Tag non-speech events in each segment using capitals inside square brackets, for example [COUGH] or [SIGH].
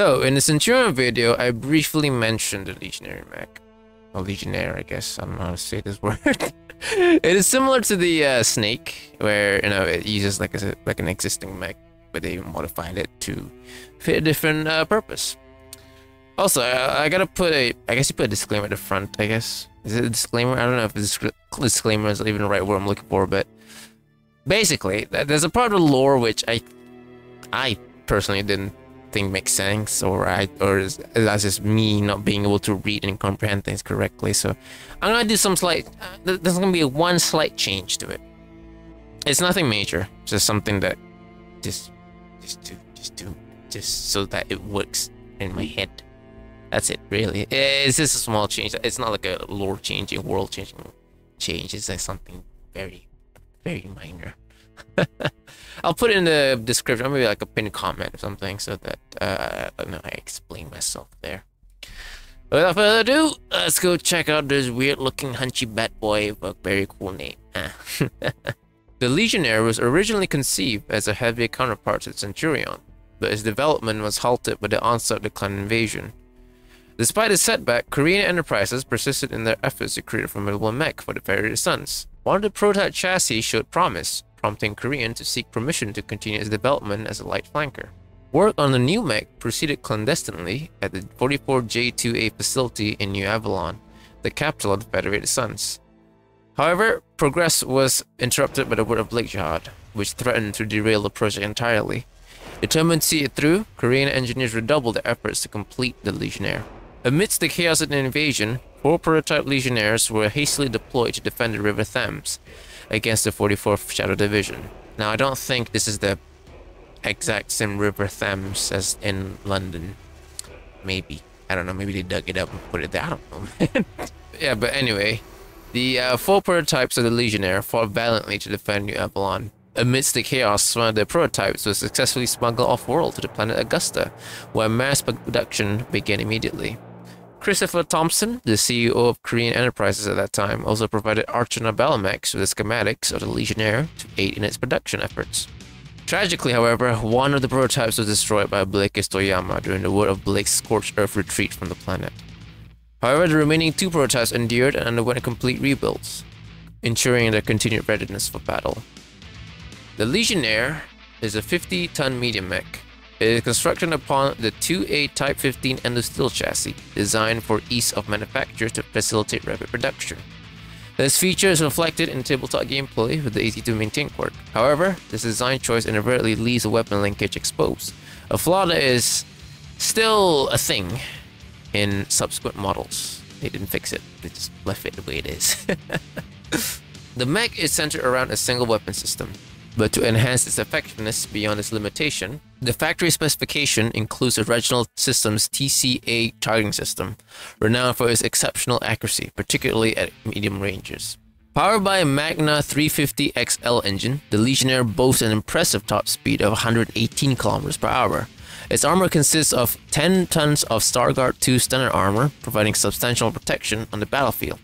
So, in the Centurion video, I briefly mentioned the Legionary mech. Or Legionnaire, I guess. I don't know how to say this [LAUGHS] word. it is similar to the uh, Snake, where, you know, it uses like a, like an existing mech, but they modified it to fit a different uh, purpose. Also, I, I, gotta put a, I guess you put a disclaimer at the front, I guess. Is it a disclaimer? I don't know if a disclaimer is even the right word I'm looking for, but basically, there's a part of the lore which I, I personally didn't think makes sense or I or that's just me not being able to read and comprehend things correctly. So I'm gonna do some slight. Uh, there's gonna be one slight change to it. It's nothing major. Just something that just just do just do just so that it works in my head. That's it, really. It's just a small change. It's not like a lore changing, world changing change. It's like something very, very minor. [LAUGHS] I'll put it in the description, maybe like a pinned comment or something, so that uh, I, know, I explain myself there. Without further ado, let's go check out this weird-looking hunchy bat boy with a very cool name. [LAUGHS] the Legionnaire was originally conceived as a heavier counterpart to the Centurion, but its development was halted by the onset of the Clan invasion. Despite the setback, Corean enterprises persisted in their efforts to create a formidable mech for the various sons. One of the prototype chassis showed promise, prompting Corean to seek permission to continue its development as a light flanker. Work on the new mech proceeded clandestinely at the 44J2A facility in New Avalon, the capital of the Federated Suns. However, progress was interrupted by the word of Blake Jihad, which threatened to derail the project entirely. Determined to see it through, Corean engineers redoubled their efforts to complete the Legionnaire. Amidst the chaos of the invasion, four prototype Legionnaires were hastily deployed to defend the River Thames, against the 44th Shadow Division. Now, I don't think this is the exact same River Thames as in London. Maybe. I don't know. Maybe they dug it up and put it there. I don't know. [LAUGHS] yeah, but anyway, the uh, four prototypes of the Legionnaire fought valiantly to defend New Avalon. Amidst the chaos, one of the prototypes was successfully smuggled off-world to the planet Augusta, where mass production began immediately. Christopher Thompson, the CEO of Corean Enterprises at that time, also provided Achernar Battlemechs with the schematics of the Legionnaire to aid in its production efforts. Tragically, however, one of the prototypes was destroyed by Blake Toyama during the Word of Blake's scorched earth retreat from the planet. However, the remaining two prototypes endured and underwent complete rebuilds, ensuring their continued readiness for battle. The Legionnaire is a 50-ton medium mech it is constructed upon the 2A Type 15 endosteel chassis, designed for ease of manufacture to facilitate rapid production. This feature is reflected in tabletop gameplay with the easy to maintain quirk. However, this design choice inadvertently leaves the weapon linkage exposed, a flaw that is still a thing in subsequent models. They didn't fix it, they just left it the way it is. [LAUGHS] the mech is centered around a single weapon system, but to enhance its effectiveness beyond its limitation, the factory specification includes the Reginald Systems TCA targeting system, renowned for its exceptional accuracy, particularly at medium ranges. Powered by a Magna 350XL engine, the Legionnaire boasts an impressive top speed of 118 km per hour. Its armor consists of 10 tons of Stargard 2 standard armor, providing substantial protection on the battlefield.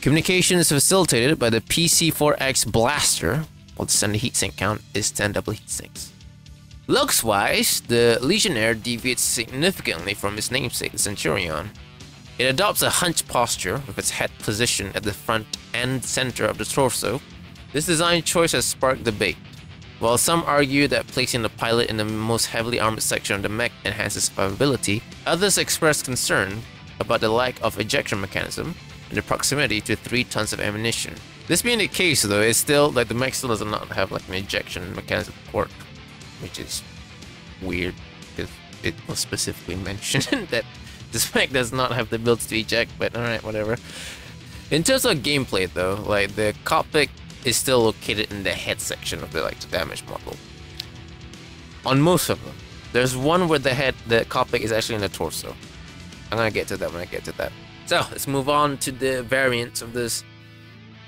Communication is facilitated by the PC4X Blaster, while the standard heatsink count is 10 double heatsinks. Looks-wise, the Legionnaire deviates significantly from its namesake, the Centurion. It adopts a hunched posture with its head positioned at the front and center of the torso. This design choice has sparked debate. While some argue that placing the pilot in the most heavily armored section of the mech enhances survivability, others express concern about the lack of ejection mechanism and the proximity to 3 tons of ammunition. This being the case though, it's still like the mech still does not have like an ejection mechanism port, which is weird because it was specifically [LAUGHS] mentioned [LAUGHS] that this mech does not have the ability to eject, but alright, whatever. In terms of gameplay though, like the cockpit is still located in the head section of the like the damage model. On most of them. There's one where the head the cockpit is actually in the torso. I'm gonna get to that when I get to that. So let's move on to the variants of this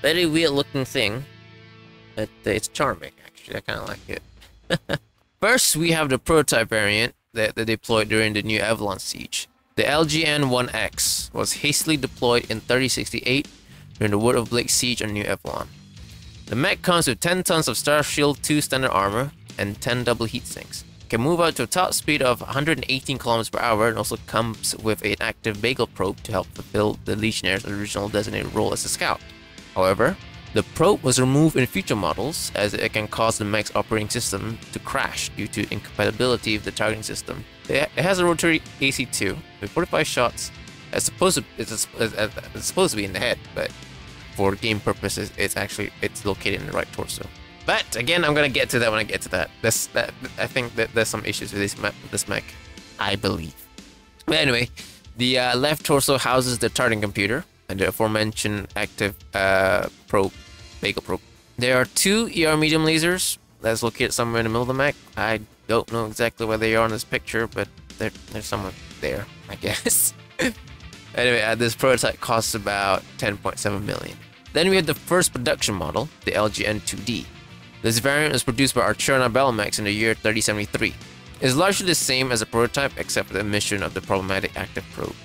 very weird looking thing. But it's charming, actually. I kind of like it. [LAUGHS] First, we have the prototype variant that they deployed during the New Avalon siege. The LGN-1X was hastily deployed in 3068 during the Word of Blake siege on New Avalon. The mech comes with 10 tons of Starshield 2 standard armor and 10 double heat sinks. can move up to a top speed of 118 kilometers per hour and also comes with an active Beagle probe to help fulfill the Legionnaire's original designated role as a scout. However, the probe was removed in future models as it can cause the mech's operating system to crash due to incompatibility with the targeting system. It has a rotary AC2 with 45 shots. It's supposed to it's, it's supposed to be in the head, but for game purposes, it's actually it's located in the right torso. But again, I'm gonna get to that when I get to that. That's that. I think that there's some issues with this mech, this mech, I believe. But anyway, the uh, left torso houses the targeting computer and the aforementioned active uh, probe, Beagle probe. There are two ER medium lasers that's located somewhere in the middle of the mech. I don't know exactly where they are in this picture, but they're they're somewhere there, I guess. [LAUGHS] anyway, uh, this prototype costs about 10.7 million. Then we have the first production model, the LGN 2D. This variant was produced by Achernar Battlemechs in the year 3073. It is largely the same as a prototype except for the emission of the problematic active probe.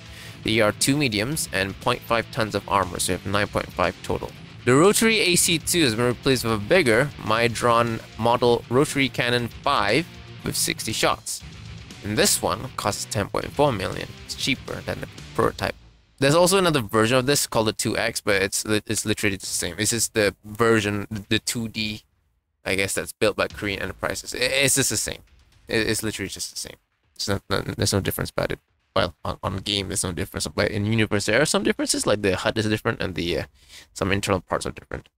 The are 2 mediums and 0.5 tons of armor, so you have 9.5 total. The rotary AC2 has been replaced with a bigger Mydron model rotary cannon 5 with 60 shots. And this one costs 10.4 million. It's cheaper than the prototype. There's also another version of this called the 2X, but it's it's literally the same. It's just the version, the 2D I guess that's built by Corean enterprises. It's just the same. It's literally just the same. It's not, there's no difference about it. Well, on, on game, there's no difference. But in universe, there are some differences. Like the HUD is different, and the uh, some internal parts are different.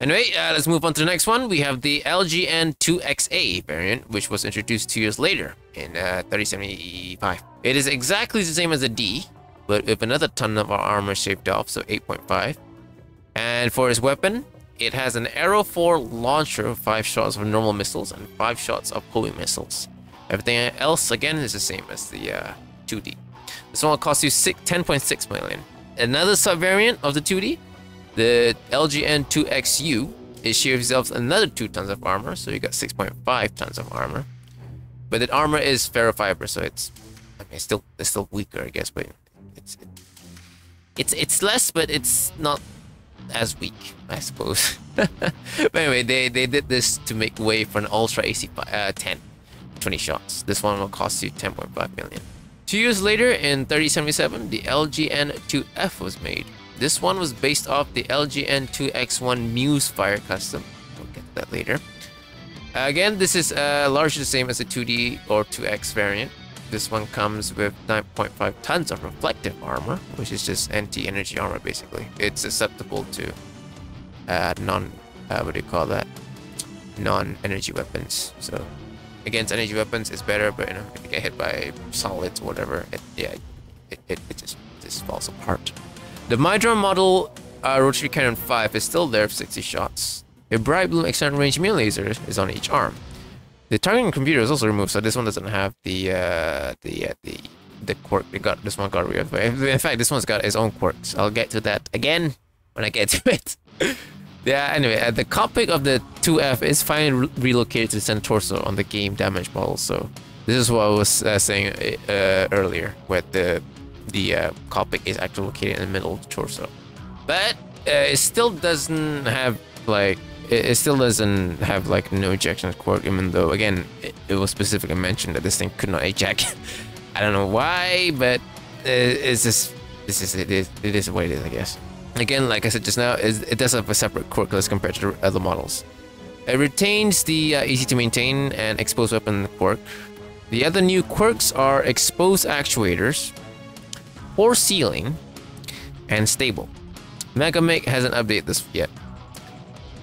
Anyway, uh, let's move on to the next one. We have the LGN2XA variant, which was introduced two years later in uh, 3075. It is exactly the same as the D, but with another ton of armor shaved off, so 8.5. And for his weapon, it has an Arrow 4 launcher, 5 shots of normal missiles and 5 shots of homing missiles. Everything else, again, is the same as the uh, 2D. This one will cost you 10.6 million. Another subvariant of the 2D, the LGN2XU, it shares itself another 2 tons of armor, so you got 6.5 tons of armor. But the armor is ferrofiber, so it's, I mean, it's still, it's still weaker, I guess, but it's, it, it's, it's less, but it's not as weak, I suppose. [LAUGHS] but anyway, they, they did this to make way for an Ultra AC uh, 10, 20 shots. This one will cost you 10.5 million. Two years later, in 3077, the LGN2F was made. This one was based off the LGN2X1 Musefire Custom. We'll get that later. Again, this is uh, largely the same as the 2D or 2X variant. This one comes with 9.5 tons of reflective armor, which is just anti-energy armor basically. It's susceptible to uh, non, uh, what do you call that? Non-energy weapons. So against energy weapons, it's better, but you know, if you get hit by solids or whatever, it, yeah, it, it, it just, just falls apart. The Mydron model uh, Rotary Cannon 5 is still there for 60 shots. A bright blue extended range melee laser is on each arm. The targeting computer is also removed, so this one doesn't have the uh, the uh, the the quirk. It got this one got rid. In fact, this one's got its own quirks. I'll get to that again when I get to it. [LAUGHS] yeah. Anyway, uh, the cockpit of the 2F is finally re relocated to the center torso on the game damage model. So this is what I was uh, saying uh, earlier, where the the uh, is actually located in the middle of the torso, but uh, it still doesn't have like it, it, still doesn't have like no ejection quirk, even though again it, it, was specifically mentioned that this thing could not eject. [LAUGHS] I don't know why, but it, it's just this is it is it is what it is, I guess. Again, like I said just now, it does have a separate quirk list compared to other models. It retains the uh, easy to maintain and exposed weapon quirk. The other new quirks are exposed actuators, or sealing, and stable. Mega MegaMek hasn't updated this yet.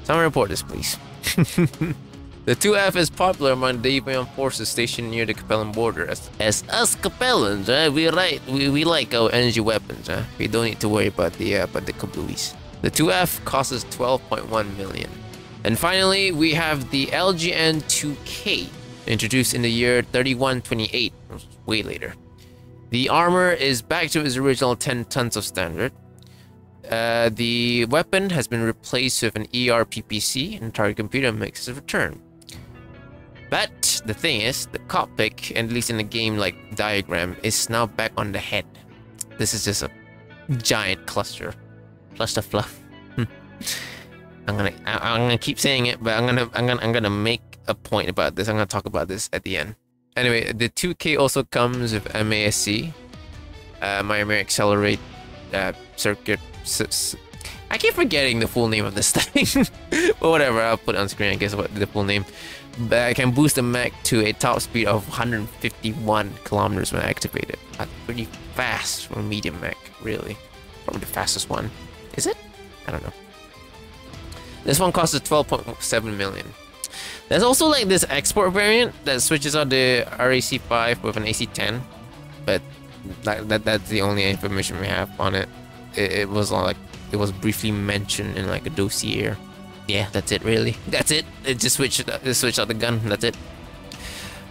Someone report this, please. [LAUGHS] the 2F is popular among the Davion forces stationed near the Capellan border. As, as us Capellans, uh, we, like, we, we like our energy weapons. Uh. We don't need to worry about the, uh, about the kablooies. The 2F costs 12.1 million. And finally, we have the LGN-2K, introduced in the year 3128, way later. The armor is back to its original 10 tons of standard, uh, the weapon has been replaced with an ERPPC and target computer makes its return. But the thing is, the cockpit, at least in the game like diagram, is now back on the head. This is just a giant cluster. Cluster fluff. Hmm. I'm gonna I, am gonna keep saying it, but I'm gonna I'm gonna I'm gonna make a point about this. I'm gonna talk about this at the end. anyway, the 2K also comes with MASC, uh, Myomer Accelerate uh, Circuit. I keep forgetting the full name of this [LAUGHS] thing, but whatever. I'll put it on screen. I guess what the full name. But I can boost the mech to a top speed of 151 kilometers when activated. That's pretty fast for a medium mech, really. Probably the fastest one. Is it? I don't know. This one costs 12.7 million. There's also like this export variant that switches out the RAC5 with an AC10, but that, that that's the only information we have on it. It, it was like it was briefly mentioned in like a dossier. Yeah, that's it really. [LAUGHS] That's it. It just switched it switched out the gun. That's it.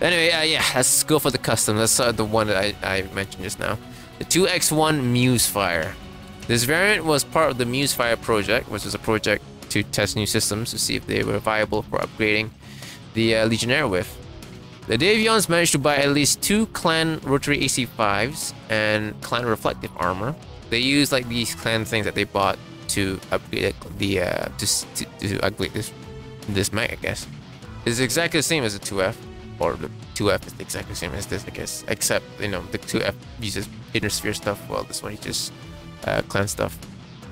Anyway, uh, yeah, let's go for the custom. That's uh, the one that I, I mentioned just now. The 2X1 Musefire. This variant was part of the Musefire project, which is a project to test new systems to see if they were viable for upgrading the uh, Legionnaire with. The Davions managed to buy at least two Clan Rotary AC5s and Clan Reflective Armor. They use like these Clan things that they bought to upgrade the uh, to, to, to upgrade this this mech, I guess. It's exactly the same as the 2F, or the 2F is exactly the same as this, I guess. Except you know the 2F uses inner sphere stuff, while this one uses uh, Clan stuff.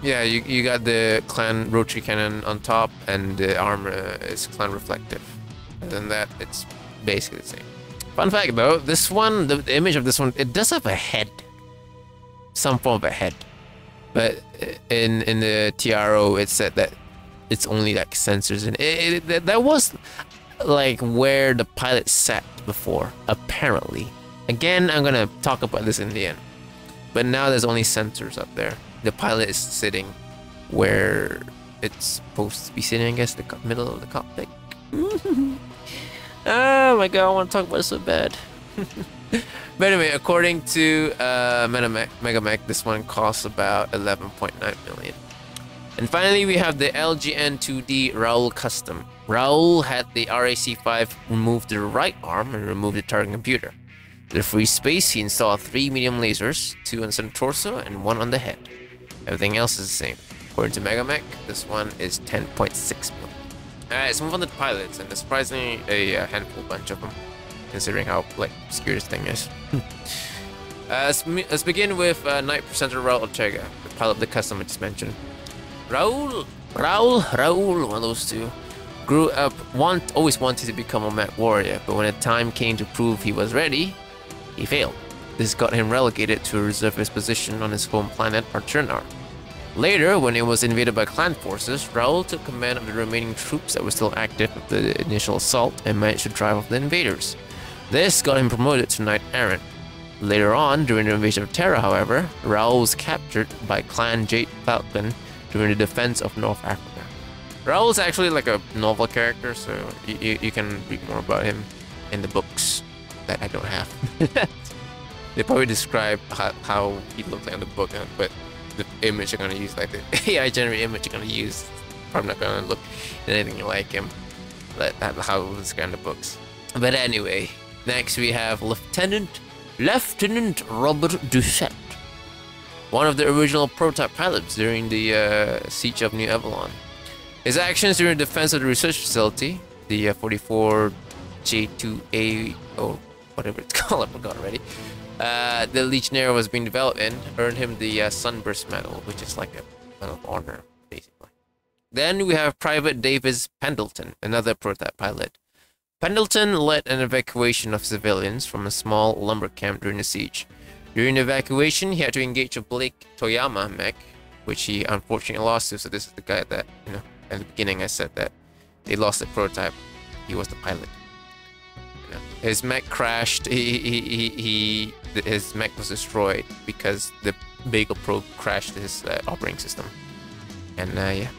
Yeah, you, you got the Clan Rotary Cannon on top, and the armor is Clan Reflective. Other than that, it's basically the same. Fun fact though, this one, the, the image of this one, it does have a head. Some form of a head. But in in the TRO, it said that it's only like sensors and it, it, that was like where the pilot sat before, apparently. Again, I'm gonna talk about this in the end. But now there's only sensors up there. The pilot is sitting where it's supposed to be sitting, I guess, the middle of the cockpit. [LAUGHS] oh my god, I want to talk about it so bad. [LAUGHS] [LAUGHS] but anyway, according to uh, MegaMek, this one costs about 11.9 million. And finally, we have the LGN 2D Raoul Custom. Raoul had the RAC-5 remove the right arm and remove the target computer. The free space, he installed three medium lasers, two on the torso and one on the head. Everything else is the same. According to MegaMek, this one is 10.6 million. Alright, let's move on to the pilots, and surprisingly a, a handful bunch of them, considering how like obscure this thing is. uh, let's, let's, begin with uh, Knight Presenter Raul Ortega, the pilot of the custom I just mentioned. Raul, Raul, Raul, one of those two, grew up want always wanted to become a mech warrior, but when the time came to prove he was ready, he failed. This got him relegated to a reservist position on his home planet Arturnar. Later, when it was invaded by clan forces, Raul took command of the remaining troops that were still active of the initial assault and managed to drive off the invaders. This got him promoted to Knight Errant. Later on, during the invasion of Terra, however, Raoul was captured by Clan Jade Falcon during the defense of North Africa. Raul is actually like a novel character, so you, you can read more about him in the books that I don't have. [LAUGHS] they probably describe how, how he looked like in the book, but the image you're gonna use, like the [LAUGHS] AI generated image you're gonna use, probably not gonna look anything like him. That, that how it was kind of books. But anyway, next we have Lieutenant Lieutenant Robert Doucette, one of the original prototype pilots during the uh, siege of New Avalon. His actions during the defense of the research facility, the uh, 44 J2A or whatever it's [LAUGHS] called, I forgot already, uh, the Legionnaire was being developed in earned him the uh, Sunburst Medal, which is like a medal of honor, basically. Then we have Private Davis Pendleton, another prototype pilot. Pendleton led an evacuation of civilians from a small lumber camp during the siege. During the evacuation, he had to engage a Blake Toyama mech, which he unfortunately lost to. So this is the guy that, you know, at the beginning I said that they lost the prototype. He was the pilot. His mech crashed. He, he, he, he, his mech was destroyed because the Beagle Probe crashed his uh, operating system. And uh, yeah,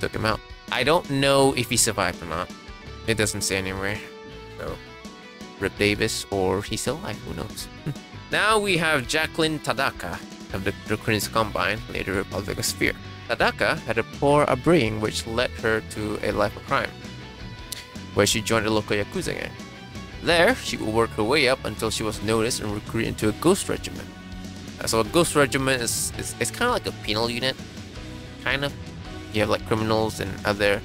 took him out. I don't know if he survived or not. It doesn't say anywhere. So, Rip Davis, or he's still alive, who knows. [LAUGHS] now we have Jacqueline Tadaka of the Draconis Combine, later Republic of Sphere. Tadaka had a poor upbringing which led her to a life of crime, where she joined a local Yakuza gang. There, she would work her way up until she was noticed and recruited into a ghost regiment. Uh, so a ghost regiment is, is, is kind of like a penal unit, kind of. You have like criminals and other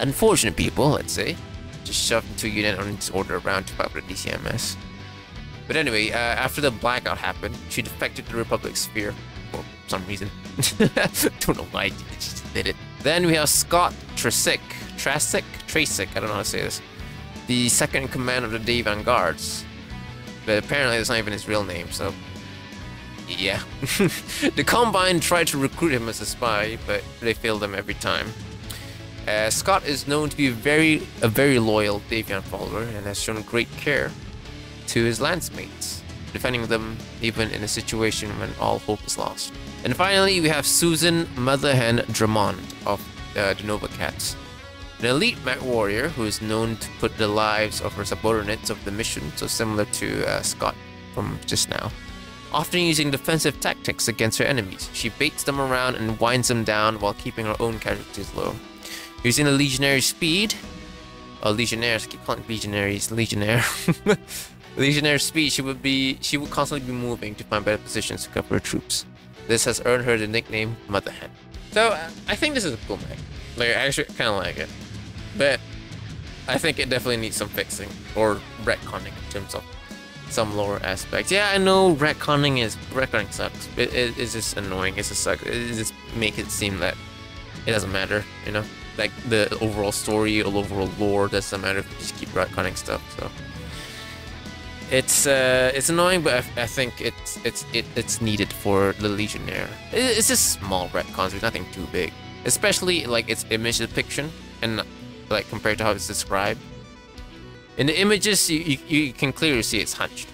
unfortunate people, let's say, just shoved into unit on its order around to the DCMS. But anyway, uh, after the blackout happened, she defected to the Republic sphere for some reason. [LAUGHS] don't know why, she just did it. Then we have Scott Trasick, Trasick, Trasick, I don't know how to say this. The second in command of the Day Vanguards. But apparently that's not even his real name, so yeah. [LAUGHS] the Combine tried to recruit him as a spy, but they failed him every time. Uh, Scott is known to be very a very loyal Davion follower and has shown great care to his lancemates, defending them even in a situation when all hope is lost. And finally, we have Susan Motherhen Drummond of uh, the Nova Cats, an elite mech warrior who is known to put the lives of her subordinates of the mission, so similar to uh, Scott from just now. Often using defensive tactics against her enemies, she baits them around and winds them down while keeping her own casualties low. Using a legionary speed, Oh, legionnaires, I keep calling legionaries, legionnaire. [LAUGHS] legionnaire speed, she would be she would constantly be moving to find better positions to cover her troops. This has earned her the nickname Mother Hen. So uh, I think this is a cool mech. Like I actually kind of like it, but I think it definitely needs some fixing or retconning in terms of some lower aspects. Yeah, I know retconning is retconning sucks. It, it, it's just annoying. It's just suck. It just make it seem that it doesn't matter. You know like the overall story or overall lore doesn't matter just keep retconning stuff. So it's uh, it's annoying, but I, I, think it's it's it, it's needed for the Legionnaire. It, it's just small retcons, there's nothing too big. Especially like its image depiction and like compared to how it's described. In the images, you, you, you can clearly see it's hunched.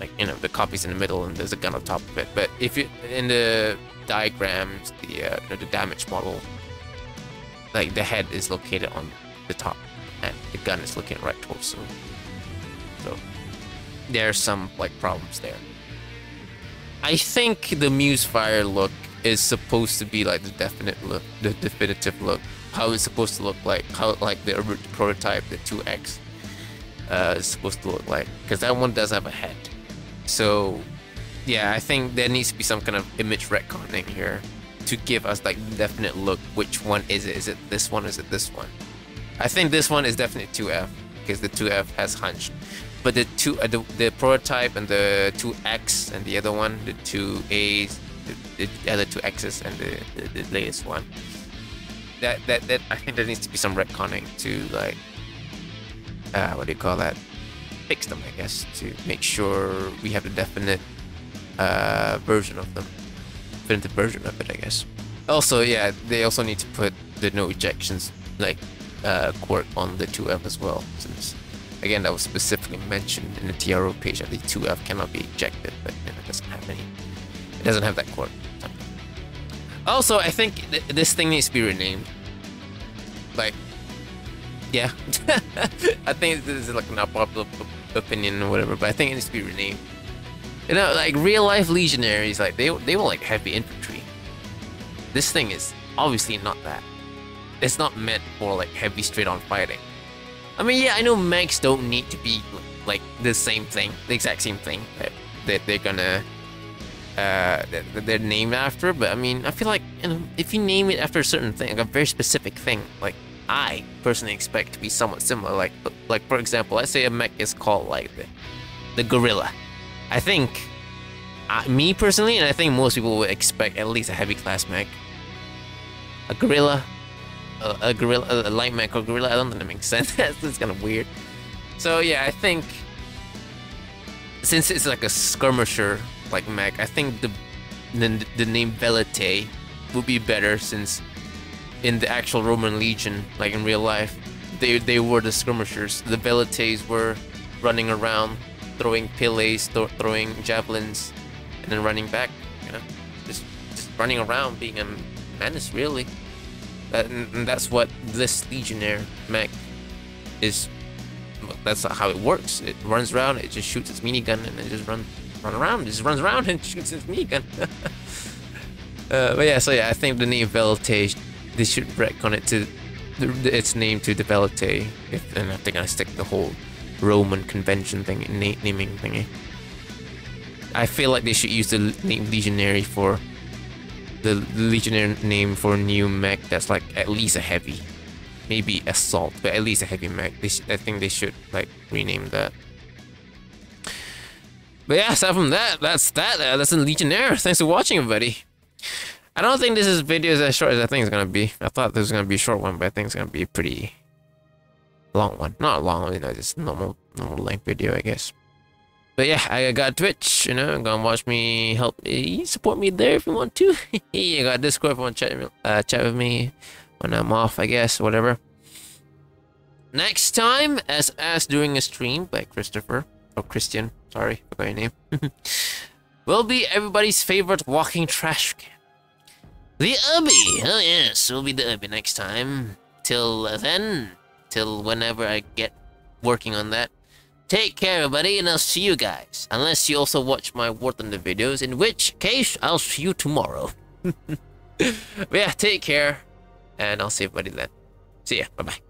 Like you know the copy's in the middle and there's a gun on top of it. But if you in the diagrams, the uh, you know, the damage model, like the head is located on the top and the gun is looking right towards torso. So there's some like problems there. I think the Musefire look is supposed to be like the definite look, the definitive look. How it's supposed to look like, how like the prototype, the 2X, uh, is supposed to look like. Because that one does have a head. So, yeah, I think there needs to be some kind of image retconning here to give us like definite look which one is it? Is it this one? Is it this one? I think this one is definitely 2f because the 2f has hunched. But the two uh, the, the prototype and the 2x and the other one the 2a's the, the other two x's and the, the, the latest one that that that i think there needs to be some retconning to like uh what do you call that? Fix them i guess to make sure we have a definite uh version of them definitive version of it, I guess. Also, yeah, they also need to put the no ejections like uh, quirk on the 2F as well, since again that was specifically mentioned in the TRO page that the 2F cannot be ejected, but you know, it doesn't have any. It doesn't have that quirk. Also, I think th this thing needs to be renamed. Like, yeah, [LAUGHS] I think this is like an unpopular opinion or whatever, but I think it needs to be renamed. You know, like real life legionaries, like they they were like heavy infantry. This thing is obviously not that. It's not meant for like heavy straight on fighting. I mean, yeah, I know mechs don't need to be like the same thing, the exact same thing that, that they're gonna uh, that they're named after. But I mean, I feel like you know, if you name it after a certain thing, like a very specific thing, like I personally expect to be somewhat similar. Like, like for example, let's say a mech is called like the, the gorilla. I think, uh, me personally, and I think most people would expect at least a heavy class mech. A gorilla, a, a gorilla, a light mech or gorilla. I don't think that makes sense. [LAUGHS] That's kind of weird. So yeah, I think since it's like a skirmisher like mech, I think the the, the name Velite would be better since in the actual Roman Legion, like in real life, they they were the skirmishers. The Velites were running around throwing pillets, th throwing javelins, and then running back. You know, just just running around, being a menace, really. That, and that's what this Legionnaire mech is. That's how it works. It runs around, it just shoots its minigun, and it just run run around. It just runs around and [LAUGHS] shoots its minigun. [LAUGHS] uh, but yeah, so yeah, I think the name Velite, they should retcon it to the, its name to the Velite, if, and if they're gonna stick the whole Roman convention thing, na naming thingy. I feel like they should use the name Legionary for the Legionary name for new mech that's like at least a heavy, maybe assault, but at least a heavy mech. I think they should like rename that. But yeah, aside from that, that's that. Uh, that's a Legionnaire. Thanks for watching, everybody. I don't think this is video is as short as I think it's gonna be. I thought this was gonna be a short one, but I think it's gonna be pretty long one. Not long, you know, just normal normal length video, I guess. But yeah, I got Twitch, you know, go and watch me, help me, support me there if you want to. [LAUGHS] you got Discord if you want to chat, uh, chat with me when I'm off, I guess, whatever. Next time, as as during a stream by Christopher, or Christian, sorry, forgot your name, [LAUGHS] will be everybody's favorite walking trash can. The Urbie! Oh yes, will be the Urbie next time. Till then, till whenever I get working on that. Take care, everybody, and I'll see you guys. Unless you also watch my War Thunder videos, in which case, I'll see you tomorrow. [LAUGHS] yeah, take care, and I'll see everybody then. See ya. Bye-bye.